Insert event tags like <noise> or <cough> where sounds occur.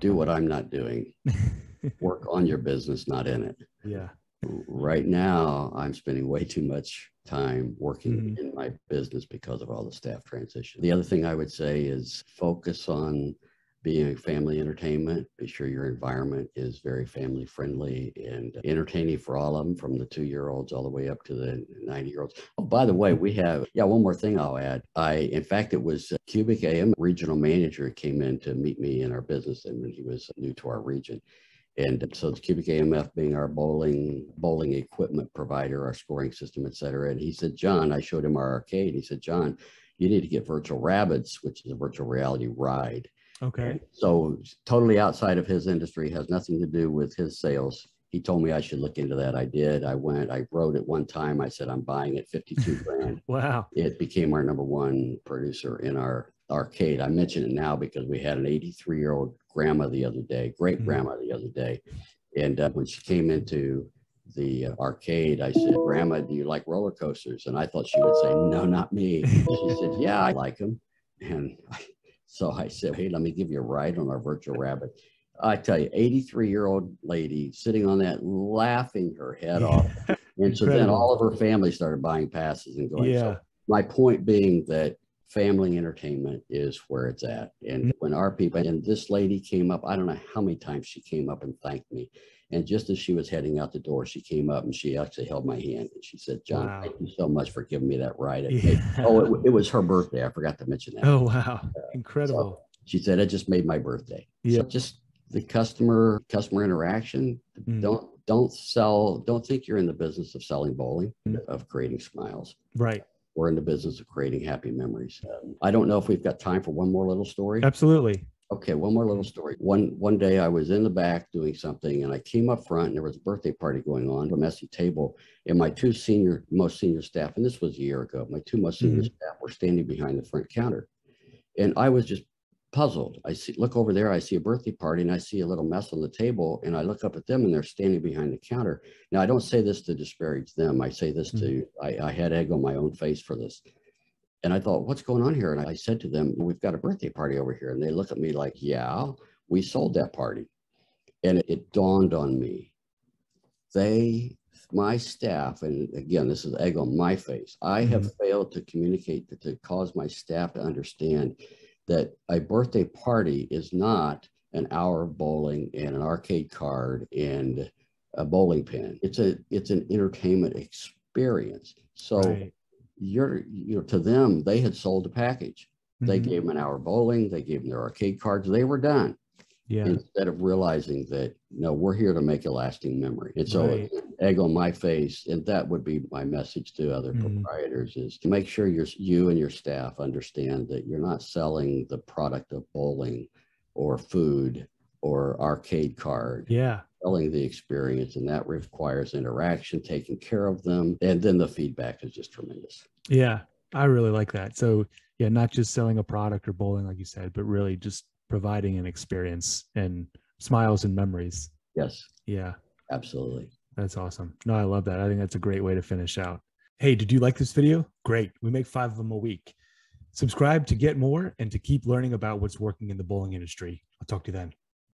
do what I'm not doing. <laughs> Work on your business, not in it. Yeah. Right now, I'm spending way too much time working Mhm. in my business because of all the staff transition. The other thing I would say is focus on being family entertainment. Be sure your environment is very family friendly and entertaining for all of them, from the two year olds all the way up to the 90 year olds. Oh, by the way, we have, yeah, one more thing I'll add. I, in fact, it was uh, QubicaAMF regional manager came in to meet me in our business and he was new to our region. And so the QubicaAMF being our bowling bowling equipment provider, our scoring system, et cetera. And he said, John, I showed him our arcade. He said, John, you need to get Virtual Rabbids, which is a virtual reality ride. Okay. So totally outside of his industry, has nothing to do with his sales. He told me I should look into that. I did. I went, I wrote it one time. I said, I'm buying it 52 <laughs> grand. Wow. It became our number one producer in our arcade. I mention it now because we had an 83 year old grandma the other day, great grandma the other day. And uh, when she came into the uh, arcade, I said, Grandma, do you like roller coasters? And I thought she would say, No, not me. She said, Yeah, I like them. And <laughs> so I said, Hey, let me give you a ride on our Virtual Rabbid. I tell you, 83 year old lady sitting on that, laughing her head off. And so then all of her family started buying passes and going. Yeah. So my point being that family entertainment is where it's at. And Mm. when our people, and this lady came up, I don't know how many times she came up and thanked me. And just as she was heading out the door, she came up and she actually held my hand and she said, John, Wow. thank you so much for giving me that ride. Yeah. oh, it, it was her birthday. I forgot to mention that. Oh wow. Incredible. She said, it just made my birthday. Yeah. So just the customer, customer interaction. Mm. Don't, don't sell, don't think you're in the business of selling bowling, Mm. of creating smiles. Right. We're in the business of creating happy memories. Um, I don't know if we've got time for one more little story. Absolutely. Okay, one more little story. One one day I was in the back doing something and I came up front and there was a birthday party going on, a messy table, and my two senior, most senior staff, and this was a year ago, my two most senior staff were standing behind the front counter. And I was just puzzled. I see look over there, I see a birthday party and I see a little mess on the table and I look up at them and they're standing behind the counter. Now I don't say this to disparage them. I say this to mm-hmm. I, I had egg on my own face for this. And I thought, what's going on here? And I said to them, we've got a birthday party over here. And they look at me like, yeah, we sold that party. And it, it dawned on me. They, my staff, and again, this is egg on my face. I have mm-hmm. failed to communicate to, to cause my staff to understand that a birthday party is not an hour of bowling and an arcade card and a bowling pin. It's a it's an entertainment experience. So Right. you're you know to them they had sold a package they Mhm. gave them an hour bowling they gave them their arcade cards they were done Yeah. instead of realizing that no we're here to make a lasting memory and so Right. egg on my face and that would be my message to other Mhm. proprietors is to make sure your you and your staff understand that you're not selling the product of bowling or food or arcade card Yeah. selling the experience and that requires interaction taking care of them and then the feedback is just tremendous Yeah. I really like that. So yeah, not just selling a product or bowling, like you said, but really just providing an experience and smiles and memories. yes Yeah. absolutely That's awesome. No, I love that. I think that's a great way to finish out. Hey, did you like this video? Great. We make five of them a week. Subscribe to get more and to keep learning about what's working in the bowling industry. I'll talk to you then.